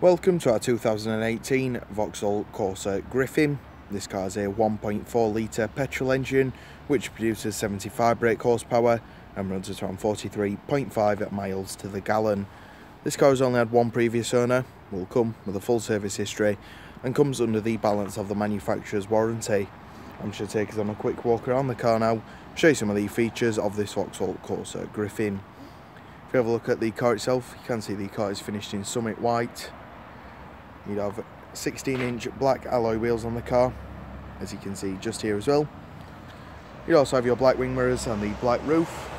Welcome to our 2018 Vauxhall Corsa Griffin. This car has a 1.4 litre petrol engine which produces 75 brake horsepower and runs at around 43.5 miles to the gallon. This car has only had one previous owner, will come with a full service history and comes under the balance of the manufacturer's warranty. I'm sure to take us on a quick walk around the car now, show you some of the features of this Vauxhall Corsa Griffin. If you have a look at the car itself, you can see the car is finished in Summit White You'd have 16 inch black alloy wheels on the car, as you can see just here as well. You'd also have your black wing mirrors and the black roof,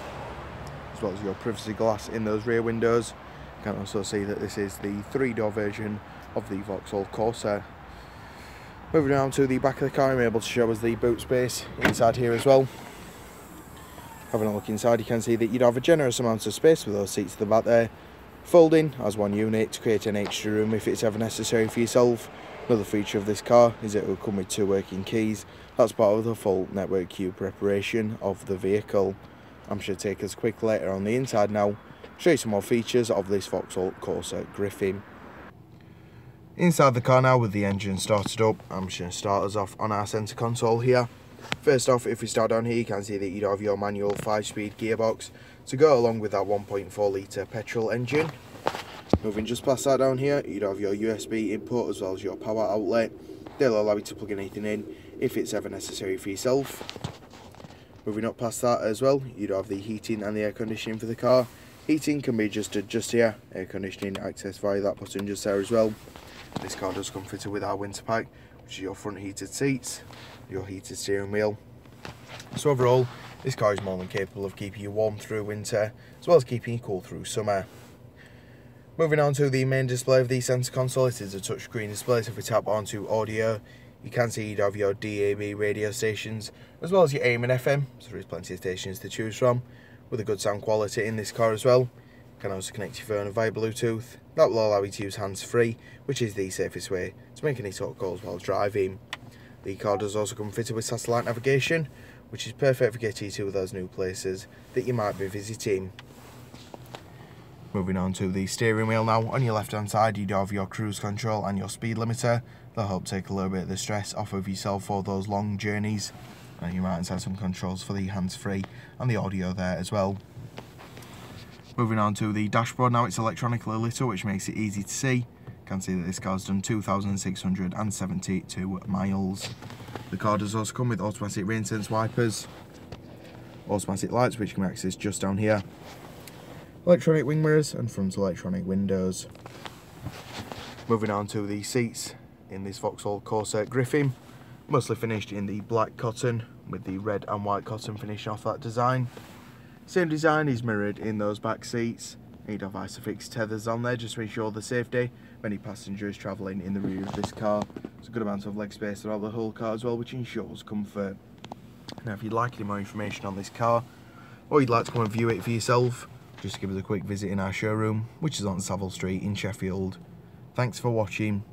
as well as your privacy glass in those rear windows. You can also see that this is the three door version of the Vauxhall Corsa. Moving on to the back of the car, I'm able to show us the boot space inside here as well. Having a look inside, you can see that you'd have a generous amount of space with those seats at the back there, Folding as one unit to create an extra room if it's ever necessary for yourself. Another feature of this car is it will come with two working keys. That's part of the full Network Q preparation of the vehicle. I'm sure take us quick later on the inside now, show you some more features of this Vauxhall Corsa Griffin. Inside the car now with the engine started up, I'm just going to start us off on our centre console here. First off, if we start down here, you can see that you have your manual 5-speed gearbox to go along with that 1.4 litre petrol engine. Moving just past that down here, you'd have your USB input as well as your power outlet. They'll allow you to plug anything in if it's ever necessary for yourself. Moving up past that as well, you'd have the heating and the air conditioning for the car. Heating can be adjusted just here, air conditioning access via that button just there as well. This car does come fitted with our winter pack, which is your front heated seats, your heated steering wheel. So overall, this car is more than capable of keeping you warm through winter, as well as keeping you cool through summer. Moving on to the main display of the centre console, it is a touchscreen display, so if we tap onto audio, you can see you have your DAB radio stations, as well as your AM and FM, so there is plenty of stations to choose from, with a good sound quality in this car as well. You can also connect your phone via Bluetooth, that will allow you to use hands-free, which is the safest way to make any talk calls while driving. The car does also come fitted with satellite navigation, which is perfect for getting to those new places that you might be visiting. Moving on to the steering wheel now, on your left hand side you do have your cruise control and your speed limiter. They'll help take a little bit of the stress off of yourself for those long journeys. And you might have some controls for the hands-free and the audio there as well. Moving on to the dashboard now, it's electronically lit which makes it easy to see. Can see that this car's done 2,672 miles. The car does also come with automatic rain sense wipers, automatic lights which can be accessed just down here, electronic wing mirrors and front electronic windows. Moving on to the seats in this Vauxhall Corsa Griffin, mostly finished in the black cotton with the red and white cotton finish off that design. Same design is mirrored in those back seats. Have Isofix tethers on there just to ensure the safety of any passengers travelling in the rear of this car. There's a good amount of leg space throughout the whole car as well, which ensures comfort. Now, if you'd like any more information on this car, or you'd like to come and view it for yourself, just give us a quick visit in our showroom, which is on Savile Street in Sheffield. Thanks for watching.